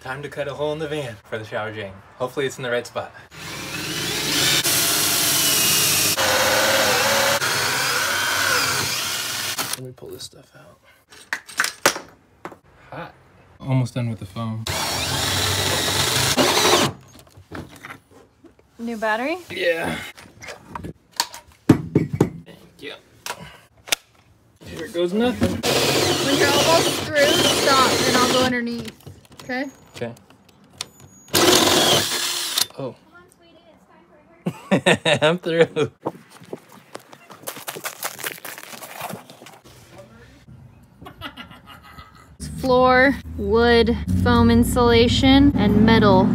Time to cut a hole in the van for the shower drain. Hopefully it's in the right spot. Let me pull this stuff out. Hot. Almost done with the foam. New battery? Yeah. Thank you. Here goes nothing. When you're almost through, stop and I'll go underneath. Okay? Okay. Oh. I'm through. Floor, wood, foam insulation, and metal